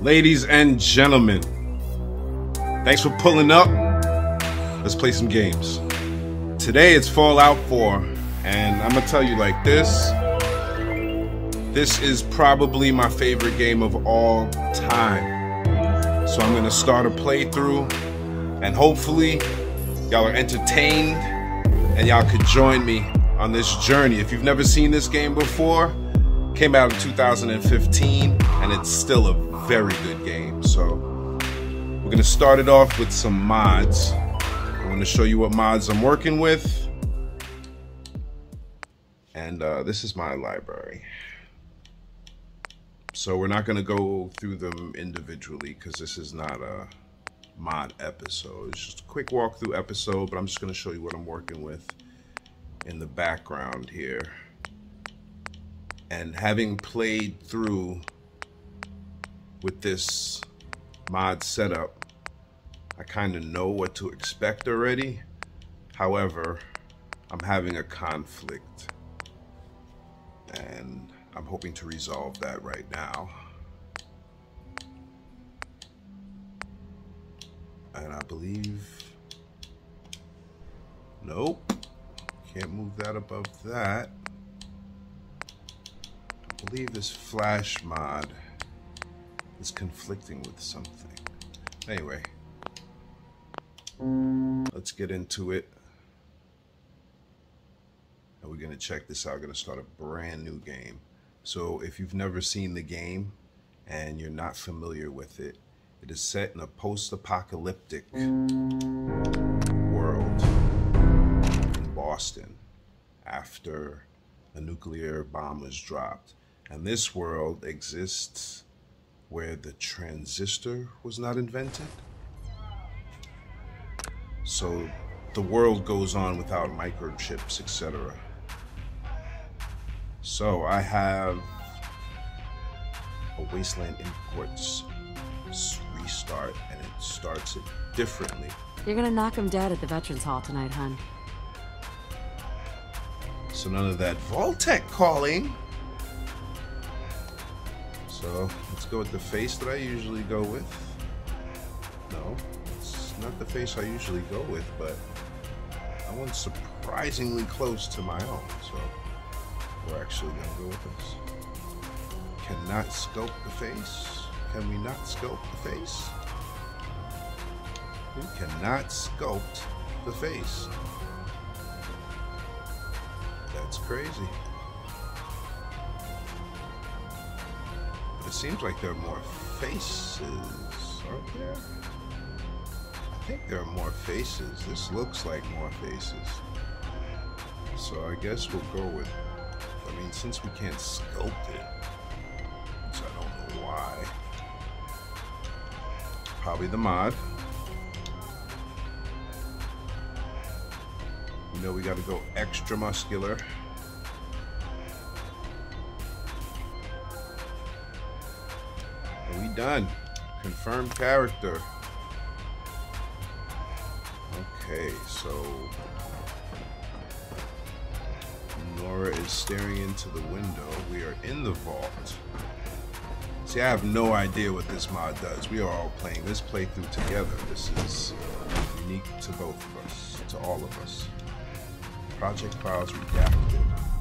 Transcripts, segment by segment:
Ladies and gentlemen, thanks for pulling up. Let's play some games. Today it's Fallout 4, and I'm gonna tell you like this. This is probably my favorite game of all time. So I'm gonna start a playthrough, and hopefully, y'all are entertained and y'all could join me on this journey. If you've never seen this game before, came out in 2015, and it's still a very good game. So we're gonna start it off with some mods. I'm gonna show you what mods I'm working with. And uh, this is my library. So we're not gonna go through them individually because this is not a mod episode. It's just a quick walkthrough episode, but I'm just gonna show you what I'm working with in the background here. And having played through with this mod setup, I kind of know what to expect already. However, I'm having a conflict and I'm hoping to resolve that right now. And I believe, nope, can't move that above that. I believe this flash mod is conflicting with something. Anyway, let's get into it. And we're gonna check this out. We're gonna start a brand new game. So if you've never seen the game and you're not familiar with it, it is set in a post-apocalyptic world in Boston after a nuclear bomb was dropped. And this world exists where the transistor was not invented. So the world goes on without microchips, etc. So I have a Wasteland Imports restart, and it starts it differently. You're gonna knock him dead at the Veterans Hall tonight, hun. So none of that Vault-Tec calling. So let's go with the face that I usually go with. No, it's not the face I usually go with, but that one's surprisingly close to my own. So we're actually gonna go with this. Cannot sculpt the face. Can we not sculpt the face? We cannot sculpt the face. That's crazy. Seems like there are more faces, aren't there? I think there are more faces. This looks like more faces. So I guess we'll go with, I mean, since we can't sculpt it, which I don't know why. Probably the mod. You know we gotta go extra muscular. Done. Confirmed character. Okay, so Nora is staring into the window. We are in the vault. See, I have no idea what this mod does. We are all playing this playthrough together. This is unique to both of us, to all of us. Project files redacted.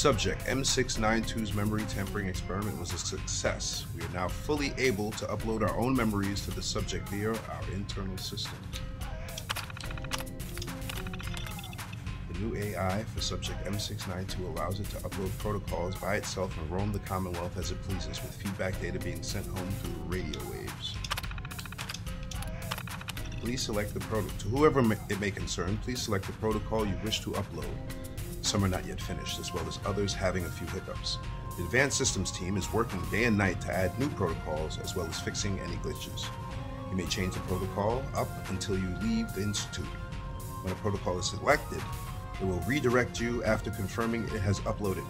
Subject M692's memory tampering experiment was a success. We are now fully able to upload our own memories to the subject via our internal system. The new AI for subject M692 allows it to upload protocols by itself and roam the Commonwealth as it pleases, with feedback data being sent home through radio waves. Please select the protocol. To whoever it may concern, please select the protocol you wish to upload. Some are not yet finished, as well as others having a few hiccups. The Advanced Systems team is working day and night to add new protocols, as well as fixing any glitches. You may change the protocol up until you leave the Institute. When a protocol is selected, it will redirect you after confirming it has uploaded.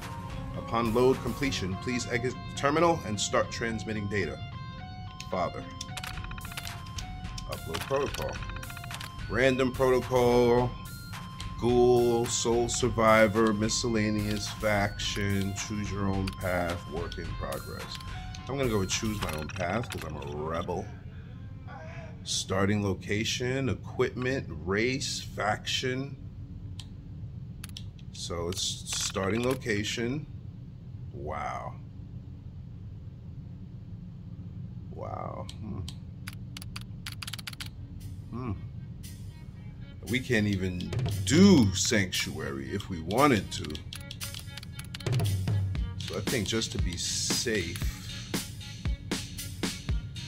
Upon load completion, please exit the terminal and start transmitting data. Father. Upload protocol. Random protocol Ghoul, Sole Survivor, Miscellaneous Faction, Choose Your Own Path, Work in Progress. I'm gonna go with Choose My Own Path because I'm a rebel. Starting location, equipment, race, faction. So it's starting location. Wow. Wow. Hmm. Hmm. We can't even do Sanctuary if we wanted to. So I think just to be safe.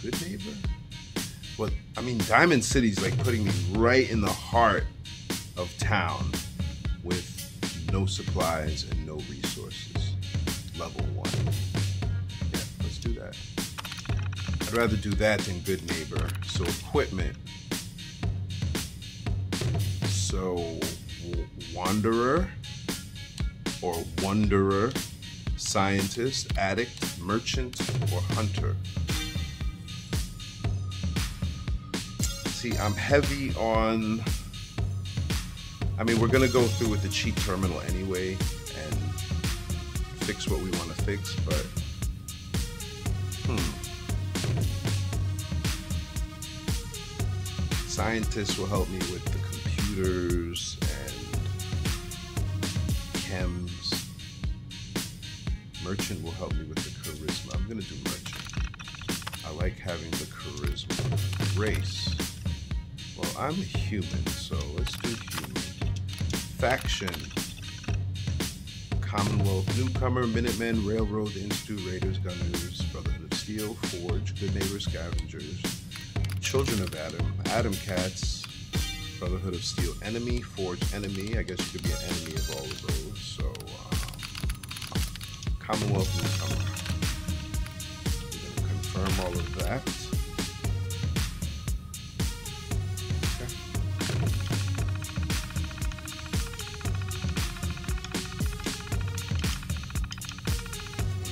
Goodneighbor? Well, I mean, Diamond City's like putting me right in the heart of town with no supplies and no resources. Level one. Yeah, let's do that. I'd rather do that than Goodneighbor. So equipment. Wanderer or wanderer, scientist, addict, merchant, or hunter. See, I'm heavy on. I mean, we're gonna go through with the cheat terminal anyway and fix what we want to fix, but hmm. Scientists will help me with the computers and chems. Merchant will help me with the charisma. I'm gonna do merchant. I like having the charisma. Race. Well, I'm a human, so let's do human. Faction. Commonwealth Newcomer, Minutemen, Railroad, Institute, Raiders, Gunners, Brotherhood of Steel, Forge, Good Neighbors, Scavengers, Children of Adam, Atom Cats, Brotherhood of Steel, Enemy, Forge, Enemy. I guess you could be an enemy of all of those. So, uh, Commonwealth Newcomer. Confirm all of that.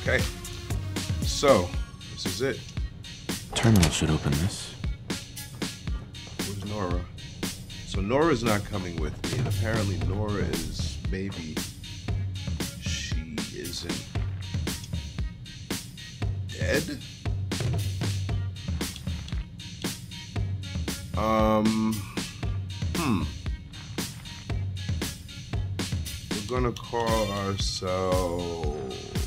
Okay. So, this is it. Terminal should open this. So Nora's not coming with me, and apparently Nora is maybe she isn't dead. Um, hmm. We're gonna call ourselves.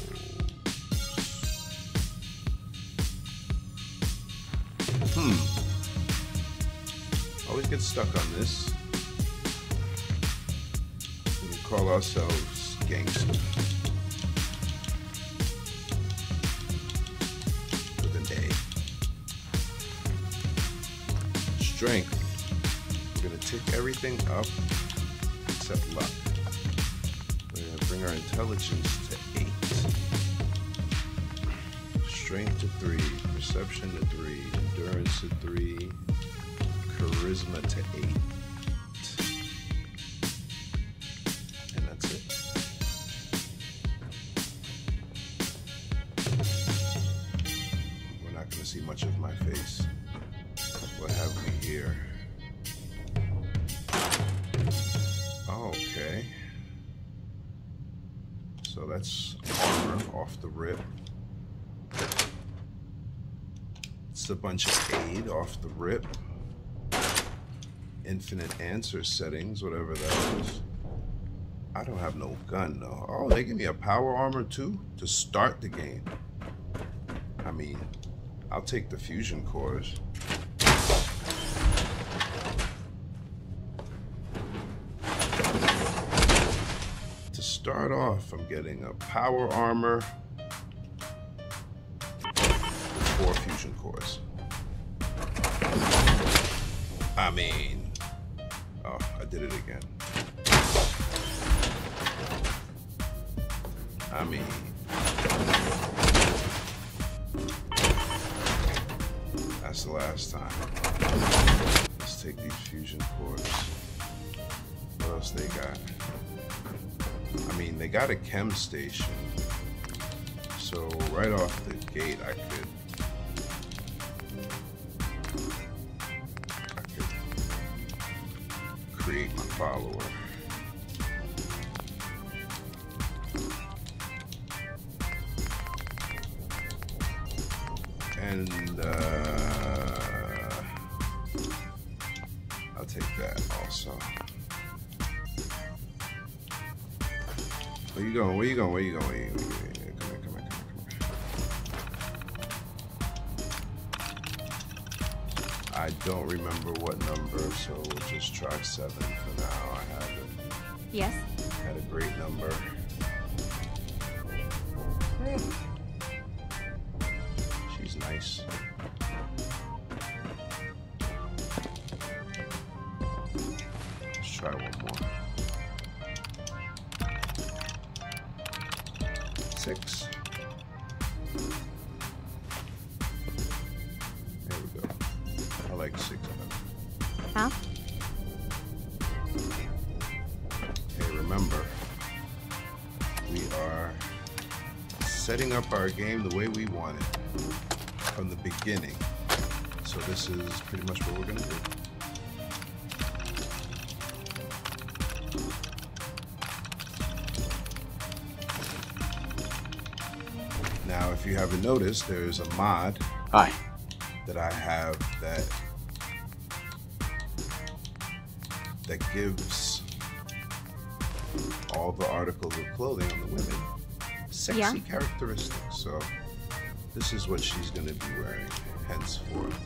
Get stuck on this. We call ourselves gangster. With an A. Strength. We're gonna tick everything up except luck. We're gonna bring our intelligence to eight. Strength to three, perception to three, endurance to three, charisma to eight. And that's it. We're not to see much of my face. What have we here? Okay. So that's armor off the rip. It's a bunch of aid off the rip. Infinite answer settings, whatever that is. I don't have no gun though. Oh, they give me a power armor too to start the game. I mean, I'll take the fusion cores. To start off, I'm getting a power armor, four fusion cores. I mean, did it again. I mean, that's the last time. Let's take these fusion cores. What else they got? I mean, they got a chem station. So right off the gate, I could create my follower. And uh, I'll take that also. Where you going? Where you going? Where you going? Where you going? I don't remember what number, so we'll just try seven for now. I have it. Yes? Had a great number. She's like six better. Huh? Hey, remember, we are setting up our game the way we want it from the beginning. So this is pretty much what we're gonna do. Now, if you haven't noticed, there's a mod Hi. that I have that that gives all the articles of clothing on the women sexy Yeah. characteristics. So this is what she's going to be wearing henceforth.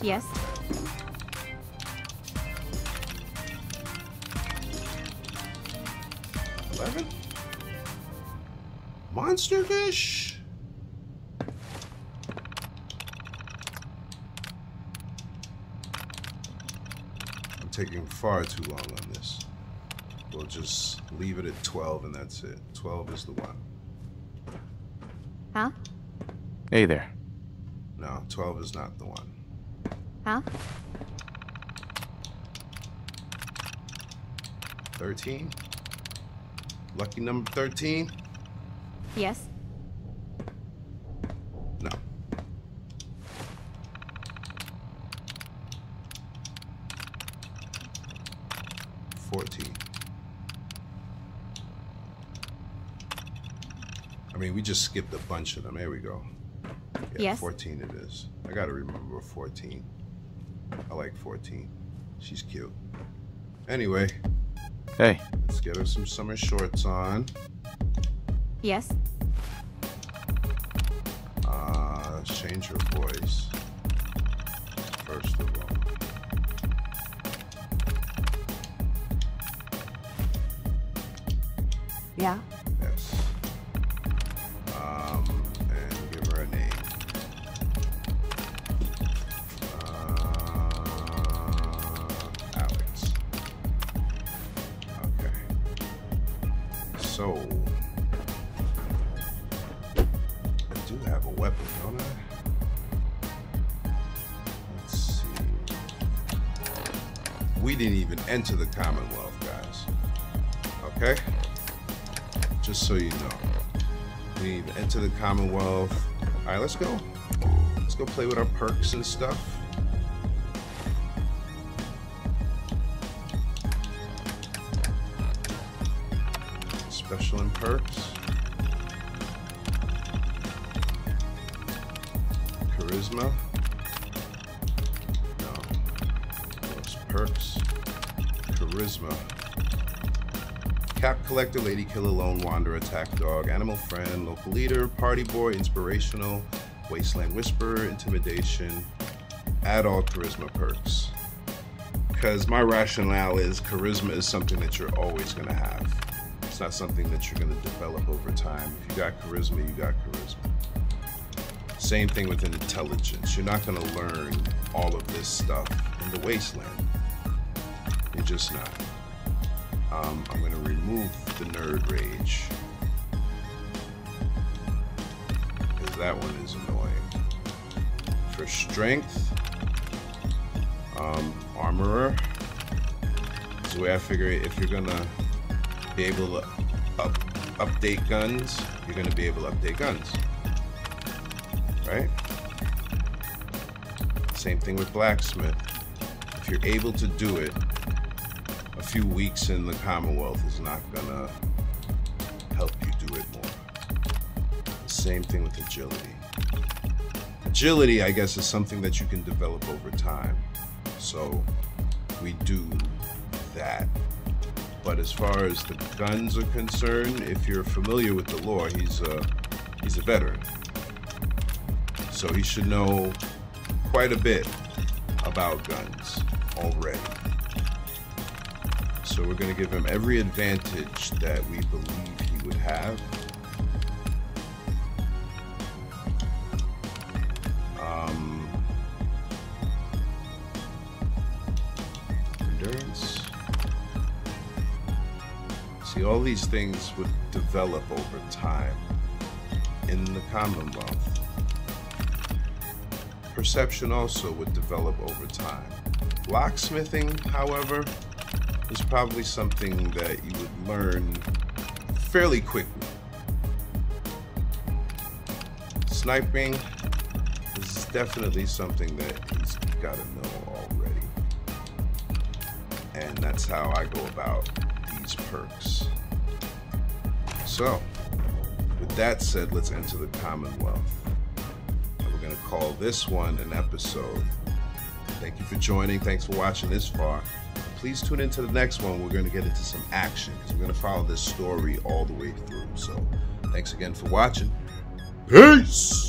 Yes? Eleven? Monster fish? I'm taking far too long on this. We'll just leave it at 12 and that's it. 12 is the one. Huh? Hey there. No, 12 is not the one. Huh? 13? Lucky number 13? Yes? No. Fourteen. I mean, we just skipped a bunch of them. There we go. Yeah, Yes. 14 it is. I gotta remember 14. I like 14. She's cute. Anyway, Hey. let's get her some summer shorts on. Yes? Uh, let's change her voice. First of all. Yeah? So, I do have a weapon, don't I? Let's see. We didn't even enter the Commonwealth, guys. Okay? just so you know. We need to enter the Commonwealth. All right, let's go. Let's go play with our perks and stuff. Special and perks. Charisma. No. Perks? Charisma. Cap collector, lady killer, lone wanderer, attack dog, animal friend, local leader, party boy, inspirational, wasteland whisperer, intimidation. Add all charisma perks. Because my rationale is charisma is something that you're always going to have. Not something that you're going to develop over time. If you got charisma, you got charisma. Same thing with intelligence. You're not going to learn all of this stuff in the wasteland. You're just not. Um, I'm going to remove the nerd rage. Because that one is annoying. for strength. Um, armorer. Is the way I figure. If you're gonna be able to up, update guns, you're gonna be able to update guns. Right? Same thing with blacksmith. If you're able to do it, a few weeks in the Commonwealth is not gonna help you do it more. Same thing with agility. Agility, I guess, is something that you can develop over time. So we do that. But as far as the guns are concerned, if you're familiar with the lore, he's a he's a veteran. So he should know quite a bit about guns already. So we're going to give him every advantage that we believe he would have. See, all these things would develop over time in the Commonwealth. Perception also would develop over time. Locksmithing, however, is probably something that you would learn fairly quickly. Sniping is definitely something that he's got to know already. And that's how I go about these perks. So, with that said, let's enter the Commonwealth. And we're going to call this one an episode. Thank you for joining. Thanks for watching this far. Please tune into the next one. We're going to get into some action because we're going to follow this story all the way through. So, thanks again for watching. Peace!